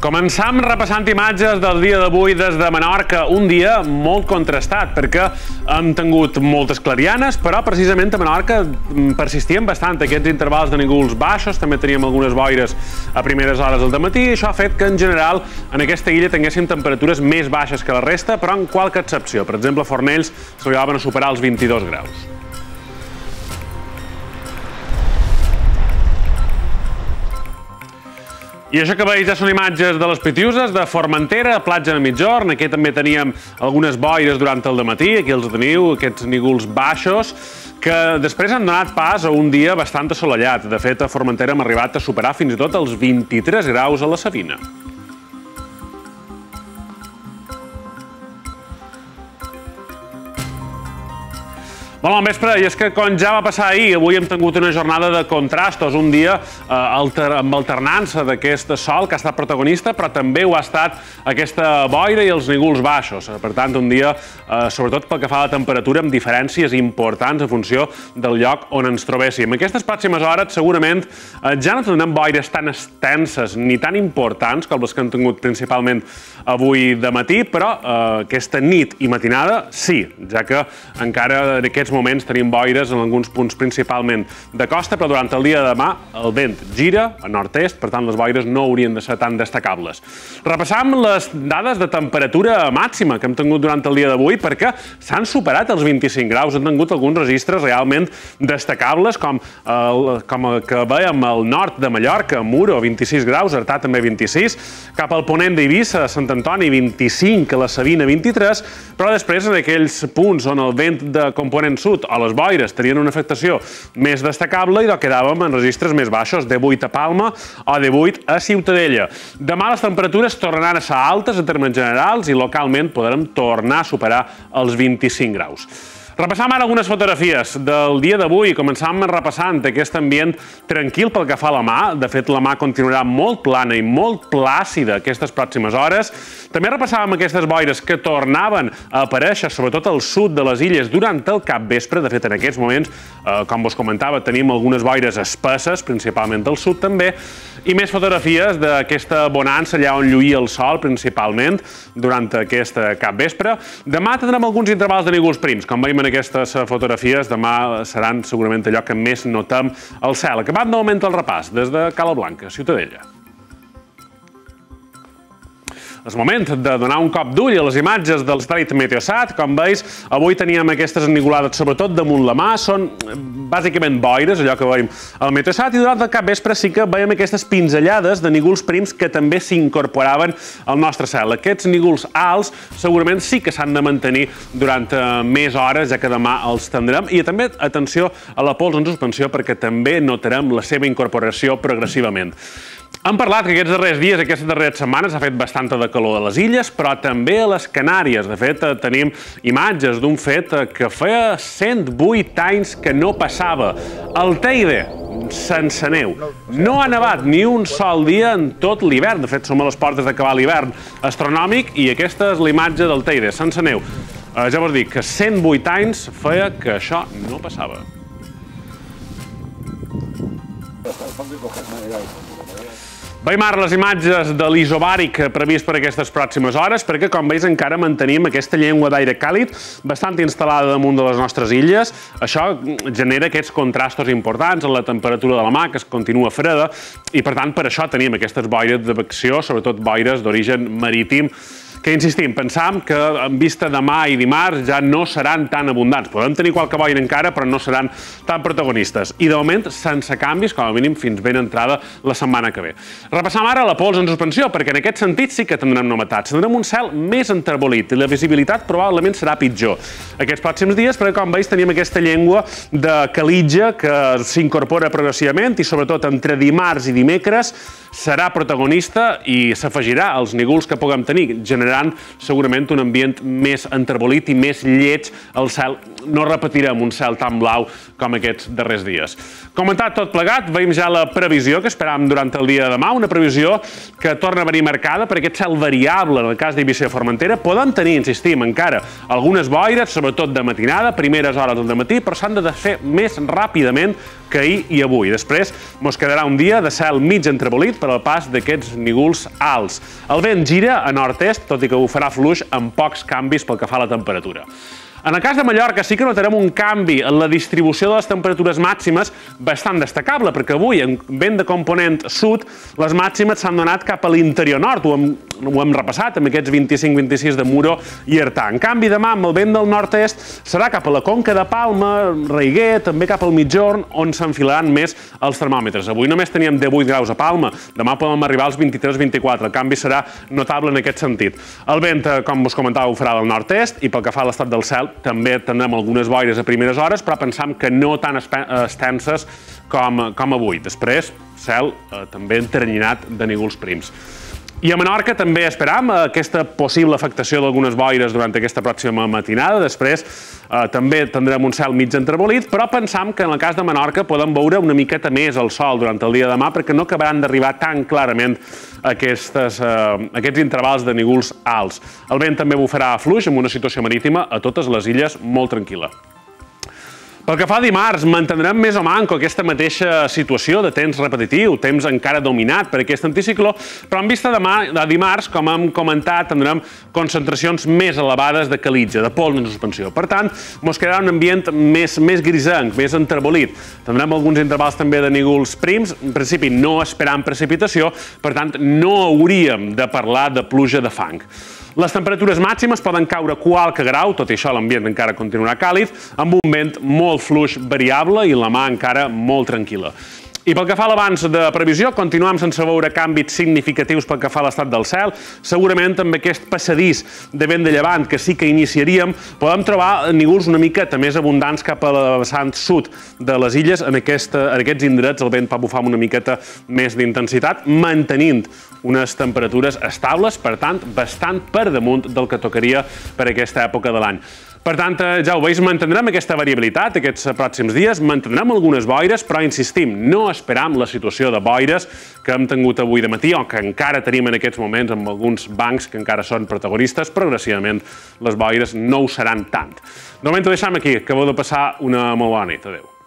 Començam repassant imatges del dia d'avui des de Menorca, un dia molt contrastat, perquè hem tingut moltes clarianes, però precisament a Menorca mm, persistien bastant aquests intervals de nígols baixos, també teníem algunes boires a primeres hores del matí, i això ha fet que en general en aquesta illa tinguéssim temperatures més baixes que la resta, però en qualque excepció. Per exemple, a Fornells s'arribaven a superar els 22 graus. I això que veus ja són imatges de les Pitiuses, de Formentera, platja de mitjorn. Aquí també teníem algunes boires durant el matí. Aquí els teniu, aquests nígols baixos, que després han donat pas a un dia bastant assolellat. De fet, a Formentera hem arribat a superar fins i tot els 23 graus a la Sabina. Molt bon vespre, i és que com ja va passar ahir, avui hem tingut una jornada de contrastos, un dia eh, alter, amb alternança d'aquest sol que ha estat protagonista, però també ho ha estat aquesta boira i els nígols baixos. Per tant, un dia, eh, sobretot pel que fa a la temperatura, amb diferències importants en funció del lloc on ens trobéssim. Aquestes pròximes hores, segurament, eh, ja no tindrem boires tan extenses ni tan importants com les que han tingut principalment avui de matí, però eh, aquesta nit i matinada sí, ja que encara en aquests moments tenim boires en alguns punts principalment de costa, però durant el dia de demà el vent gira a nord-est, per tant les boires no haurien de ser tan destacables. Repassam les dades de temperatura màxima que hem tingut durant el dia d'avui perquè s'han superat els 25 graus, han tingut alguns registres realment destacables, com el, com el que veiem al nord de Mallorca, Muro, 26 graus, Artà també 26, cap al ponent d'Eivissa, Sant Antoni, 25, a la Sabina, 23, però després en aquells punts on el vent de component sud o les boires tenien una afectació més destacable i quedàvem en registres més baixos, de 8 a Palma o de 8 a Ciutadella. Demà les temperatures tornaran a ser altes en termes generals i localment podrem tornar a superar els 25 graus. Repassam ara algunes fotografies del dia d'avui. Començam repassant aquest ambient tranquil pel que fa a la mà. De fet, la mà continuarà molt plana i molt plàcida aquestes pròximes hores. També repassàvem aquestes boires que tornaven a aparèixer, sobretot al sud de les illes, durant el cap vespre. De fet, en aquests moments, eh, com vos comentava, tenim algunes boires espesses, principalment al sud també, i més fotografies d'aquesta bonança allà on lluïa el sol, principalment, durant aquesta cap vespre. Demà tindrem alguns intervals de nígols prims. Com veiem en aquestes fotografies, demà seran segurament allò que més notem al cel. Acabat de moment el repàs, des de Cala Blanca, Ciutadella. És moment de donar un cop d'ull a les imatges del satèl·lit Meteosat. Com veus, avui teníem aquestes enigolades, sobretot damunt la mà. Són bàsicament boires, allò que veiem al Meteosat, i durant el cap vespre sí que veiem aquestes pinzellades de nígols prims que també s'incorporaven al nostre cel. Aquests nígols alts segurament sí que s'han de mantenir durant eh, més hores, ja que demà els tindrem. I també, atenció a la pols en suspensió, perquè també notarem la seva incorporació progressivament. Hem parlat que aquests darrers dies, aquestes darreres setmanes, ha fet bastanta de calor a les illes, però també a les Canàries. De fet, eh, tenim imatges d'un fet eh, que feia 108 anys que no passava. El Teide, sense neu. No ha nevat ni un sol dia en tot l'hivern. De fet, som a les portes d'acabar l'hivern astronòmic i aquesta és l'imatge del Teide, sense neu. Eh, ja vos dic que 108 anys feia que això no passava. Veiem ara les imatges de l'isobàric previst per aquestes pròximes hores, perquè, com veus, encara mantenim aquesta llengua d'aire càlid bastant instal·lada damunt de les nostres illes. Això genera aquests contrastos importants en la temperatura de la mà, que es continua freda, i, per tant, per això tenim aquestes boires de vecció, sobretot boires d'origen marítim, que insistim, pensam que en vista demà i dimarts ja no seran tan abundants. Podem tenir qualque boira encara, però no seran tan protagonistes. I de moment, sense canvis, com a mínim fins ben entrada la setmana que ve. Repassam ara la pols en suspensió, perquè en aquest sentit sí que tindrem novetats. Tindrem un cel més enterbolit i la visibilitat probablement serà pitjor. Aquests pròxims dies, perquè com veus tenim aquesta llengua de calitja que s'incorpora progressivament i sobretot entre dimarts i dimecres serà protagonista i s'afegirà als nígols que puguem tenir, generant segurament un ambient més enterbolit i més lleig al cel. No repetirem un cel tan blau com aquests darrers dies. Comentat tot plegat, veiem ja la previsió que esperàvem durant el dia de demà, una previsió que torna a venir marcada per aquest cel variable en el cas d'Eivissa i Formentera. Podem tenir, insistim, encara algunes boires, sobretot de matinada, primeres hores del matí, però s'han de fer més ràpidament que ahir i avui. Després mos quedarà un dia de cel mig entrebolit per al pas d'aquests nígols alts. El vent gira a nord-est, tot i que ho farà fluix amb pocs canvis pel que fa a la temperatura. En el cas de Mallorca sí que notarem un canvi en la distribució de les temperatures màximes bastant destacable, perquè avui, en vent de component sud, les màximes s'han donat cap a l'interior nord, ho hem, ho hem repassat amb aquests 25-26 de Muro i Artà. En canvi, demà, amb el vent del nord-est, serà cap a la Conca de Palma, Reiguer, també cap al mitjorn, on s'enfilaran més els termòmetres. Avui només teníem 18 graus a Palma, demà podem arribar als 23-24, el canvi serà notable en aquest sentit. El vent, eh, com us comentava, ho farà del nord-est, i pel que fa a l'estat del cel, també tindrem algunes boires a primeres hores, però pensam que no tan extenses com, com avui. Després, cel eh, també enternyinat de nígols prims. I a Menorca també esperam aquesta possible afectació d'algunes boires durant aquesta pròxima matinada. Després eh, també tindrem un cel mig entrebolit, però pensam que en el cas de Menorca podem veure una miqueta més el sol durant el dia de demà perquè no acabaran d'arribar tan clarament aquestes, eh, aquests intervals de nígols alts. El vent també bufarà a fluix amb una situació marítima a totes les illes molt tranquil·la. Pel que fa a dimarts, mantindrem més o manco aquesta mateixa situació de temps repetitiu, temps encara dominat per aquest anticicló, però en vista de, de dimarts, com hem comentat, tindrem concentracions més elevades de calitja, de pols en suspensió. Per tant, ens quedarà un ambient més, més grisenc, més entrebolit. Tindrem alguns intervals també de nígols prims, en principi no esperant precipitació, per tant, no hauríem de parlar de pluja de fang. Les temperatures màximes poden caure qualque grau, tot i això l'ambient encara continuarà càlid, amb un vent molt fluix variable i la mà encara molt tranquil·la. I pel que fa a l'avanç de previsió, continuem sense veure canvis significatius pel que fa a l'estat del cel. Segurament amb aquest passadís de vent de llevant que sí que iniciaríem, podem trobar nígols una miqueta més abundants cap a la vessant sud de les illes. En, aquesta, en aquests indrets el vent pot bufar una miqueta més d'intensitat, mantenint unes temperatures estables, per tant, bastant per damunt del que tocaria per aquesta època de l'any. Per tant, eh, ja ho veus, mantindrem aquesta variabilitat aquests pròxims dies, mantindrem algunes boires, però insistim, no esperam la situació de boires que hem tingut avui de matí o que encara tenim en aquests moments amb alguns bancs que encara són protagonistes. Progressivament les boires no ho seran tant. De moment ho deixem aquí. Acabeu de passar una molt bona nit. Adéu.